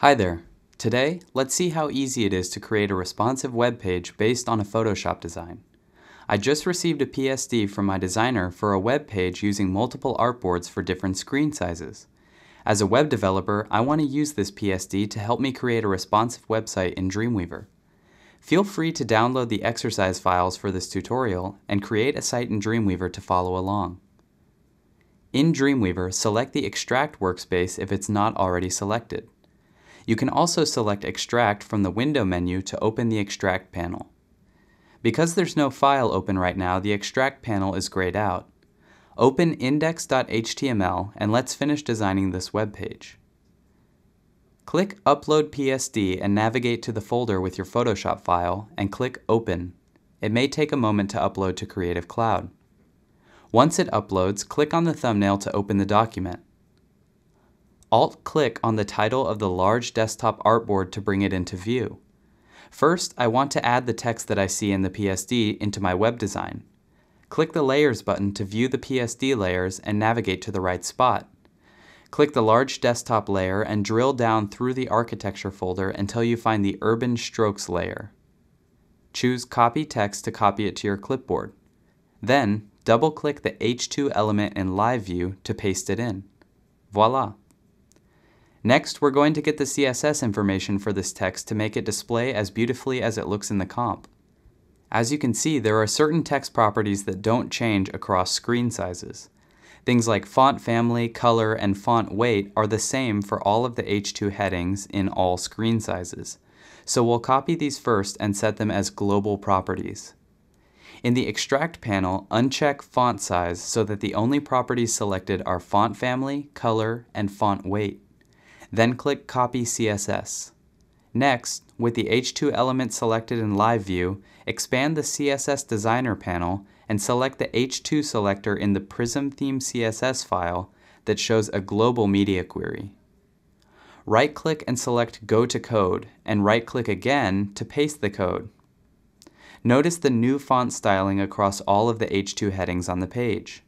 Hi there. Today, let's see how easy it is to create a responsive web page based on a Photoshop design. I just received a PSD from my designer for a web page using multiple artboards for different screen sizes. As a web developer, I want to use this PSD to help me create a responsive website in Dreamweaver. Feel free to download the exercise files for this tutorial and create a site in Dreamweaver to follow along. In Dreamweaver, select the Extract workspace if it's not already selected. You can also select Extract from the Window menu to open the Extract panel. Because there's no file open right now, the Extract panel is grayed out. Open index.html and let's finish designing this web page. Click Upload PSD and navigate to the folder with your Photoshop file and click Open. It may take a moment to upload to Creative Cloud. Once it uploads, click on the thumbnail to open the document. Alt-click on the title of the large desktop artboard to bring it into view. First, I want to add the text that I see in the PSD into my web design. Click the Layers button to view the PSD layers and navigate to the right spot. Click the large desktop layer and drill down through the architecture folder until you find the Urban Strokes layer. Choose Copy Text to copy it to your clipboard. Then, double-click the H2 element in Live View to paste it in. Voila! Next, we're going to get the CSS information for this text to make it display as beautifully as it looks in the comp. As you can see, there are certain text properties that don't change across screen sizes. Things like font family, color, and font weight are the same for all of the H2 headings in all screen sizes. So we'll copy these first and set them as global properties. In the Extract panel, uncheck Font Size so that the only properties selected are font family, color, and font weight. Then click Copy CSS. Next, with the H2 element selected in Live View, expand the CSS Designer panel and select the H2 selector in the Prism Theme CSS file that shows a global media query. Right-click and select Go to Code, and right-click again to paste the code. Notice the new font styling across all of the H2 headings on the page.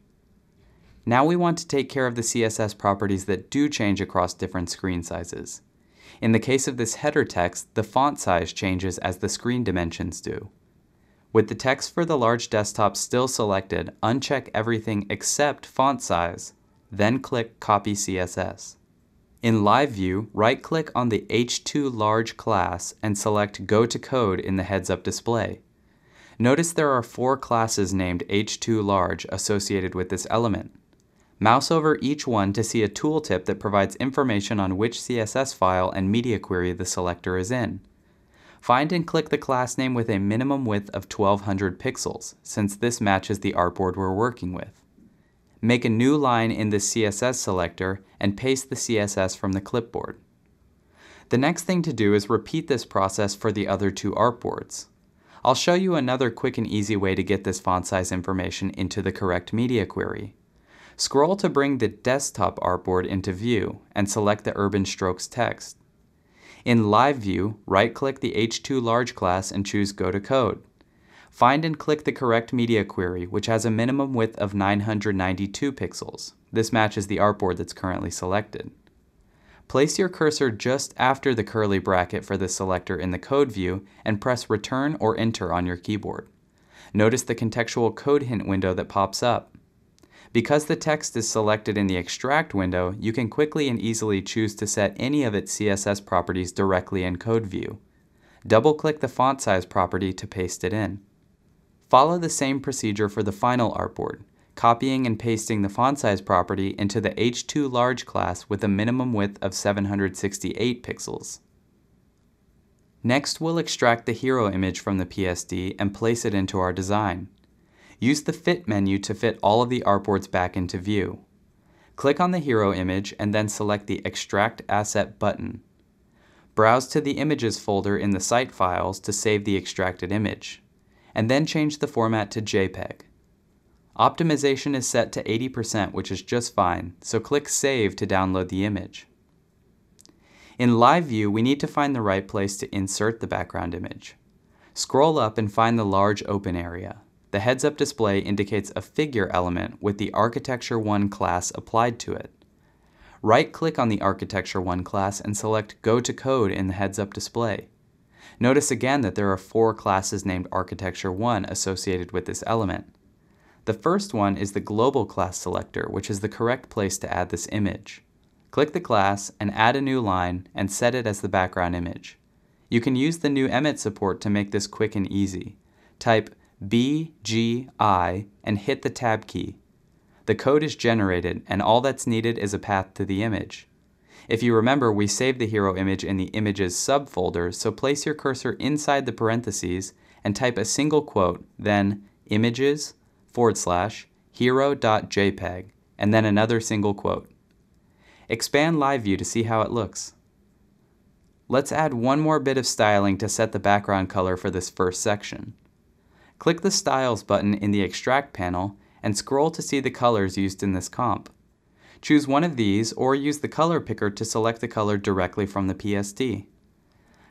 Now we want to take care of the CSS properties that do change across different screen sizes. In the case of this header text, the font size changes as the screen dimensions do. With the text for the large desktop still selected, uncheck everything except font size, then click Copy CSS. In Live View, right-click on the H2 Large class and select Go to Code in the heads-up display. Notice there are four classes named H2 Large associated with this element. Mouse over each one to see a tooltip that provides information on which CSS file and media query the selector is in. Find and click the class name with a minimum width of 1200 pixels, since this matches the artboard we're working with. Make a new line in the CSS selector and paste the CSS from the clipboard. The next thing to do is repeat this process for the other two artboards. I'll show you another quick and easy way to get this font size information into the correct media query. Scroll to bring the desktop artboard into view and select the Urban Strokes text. In Live View, right-click the H2 Large class and choose Go to Code. Find and click the correct media query, which has a minimum width of 992 pixels. This matches the artboard that's currently selected. Place your cursor just after the curly bracket for the selector in the code view and press Return or Enter on your keyboard. Notice the contextual code hint window that pops up. Because the text is selected in the Extract window, you can quickly and easily choose to set any of its CSS properties directly in Code View. Double-click the font size property to paste it in. Follow the same procedure for the final artboard, copying and pasting the font size property into the H2 Large class with a minimum width of 768 pixels. Next, we'll extract the hero image from the PSD and place it into our design. Use the Fit menu to fit all of the artboards back into view. Click on the hero image and then select the Extract Asset button. Browse to the Images folder in the Site Files to save the extracted image, and then change the format to JPEG. Optimization is set to 80%, which is just fine, so click Save to download the image. In Live View, we need to find the right place to insert the background image. Scroll up and find the large open area the heads-up display indicates a figure element with the Architecture 1 class applied to it. Right-click on the Architecture 1 class and select Go to Code in the heads-up display. Notice again that there are four classes named Architecture 1 associated with this element. The first one is the Global Class Selector, which is the correct place to add this image. Click the class and add a new line and set it as the background image. You can use the new Emmet support to make this quick and easy. Type BGI and hit the Tab key. The code is generated and all that's needed is a path to the image. If you remember, we saved the hero image in the Images subfolder, so place your cursor inside the parentheses and type a single quote, then images forward slash hero.jpg, and then another single quote. Expand Live View to see how it looks. Let's add one more bit of styling to set the background color for this first section. Click the Styles button in the Extract panel and scroll to see the colors used in this comp. Choose one of these or use the color picker to select the color directly from the PSD.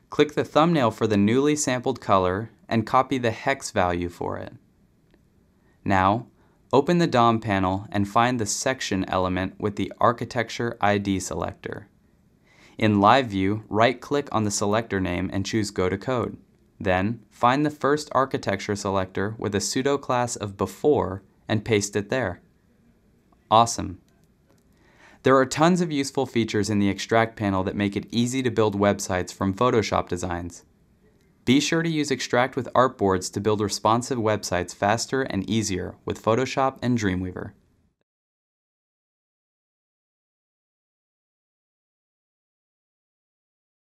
Click the thumbnail for the newly sampled color and copy the hex value for it. Now, open the DOM panel and find the section element with the Architecture ID selector. In Live View, right-click on the selector name and choose Go to Code. Then, find the first architecture selector with a pseudo class of before and paste it there. Awesome. There are tons of useful features in the Extract panel that make it easy to build websites from Photoshop designs. Be sure to use Extract with artboards to build responsive websites faster and easier with Photoshop and Dreamweaver.